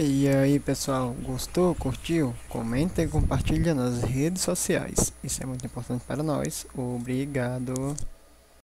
E aí pessoal, gostou, curtiu? Comenta e compartilha nas redes sociais. Isso é muito importante para nós. Obrigado.